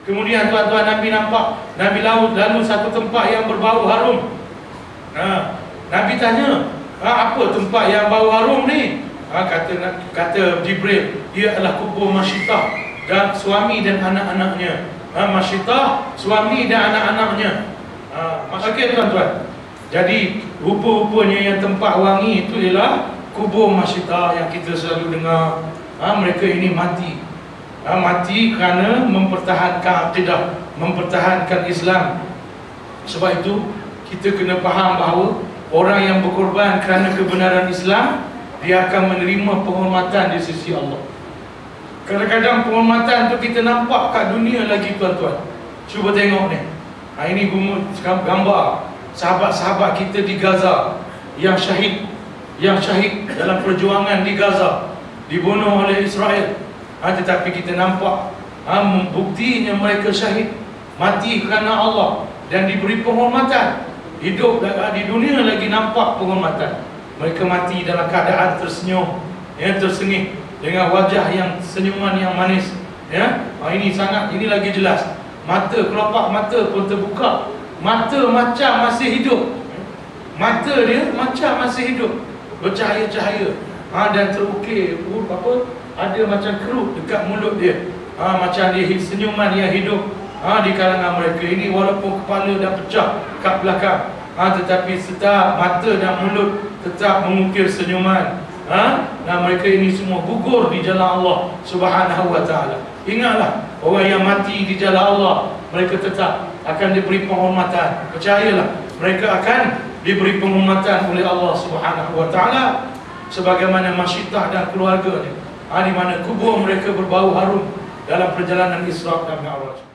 Kemudian tuan-tuan Nabi nampak Nabi laut lalu satu tempat yang berbau harum. Ha, Nabi tanya, ha, apa tempat yang bau harum ni? Ha, kata kata Jibril, ia adalah kubur Masyitah dan suami dan anak-anaknya. Ha, Masyitah, suami dan anak-anaknya. Ha, Okey tuan-tuan. Jadi rupa-rupanya yang tempat wangi itu ialah kubur Masyitah yang kita selalu dengar. Ha, mereka ini mati ha, mati kerana mempertahankan akidah, mempertahankan Islam. Sebab itu kita kena faham bahawa orang yang berkorban kerana kebenaran Islam dia akan menerima penghormatan di sisi Allah. Kadang-kadang penghormatan tu kita nampak kat dunia lagi tuan-tuan. Cuba tengok ni. Ha, ini gambar sahabat-sahabat kita di Gaza yang syahid yang syahid dalam perjuangan di Gaza dibunuh oleh Israel ha, Tetapi kita nampak ha, Buktinya mereka syahid. Mati kerana Allah Dan diberi penghormatan. Hidup di dunia lagi nampak penghormatan. Mereka mati dalam keadaan tersenyum ya, Tersengih Dengan wajah yang senyuman yang manis ya, ha, Ini sangat, ini lagi jelas. Mata, kelopak mata pun terbuka. Mata macam masih hidup. Mata dia macam masih hidup. Bercahaya-cahaya. Ha, Dan terukir apa ada macam kerut dekat mulut dia. Ha, macam dia senyuman yang hidup. Ha, di kalangan mereka ini walaupun kepala dah pecah kat belakang. Ha, tetapi serta mata dan mulut tetap mengukir senyuman. Ha? dan mereka ini semua gugur di jalan Allah subhanahu wa ta'ala. Ingatlah orang yang mati di jalan Allah mereka tetap akan diberi penghormatan. Percayalah mereka akan diberi penghormatan oleh Allah subhanahu wa ta'ala sebagaimana masyitah dan keluarga ni ha, di mana kubur mereka berbau harum dalam perjalanan Isra dan Mi'raj.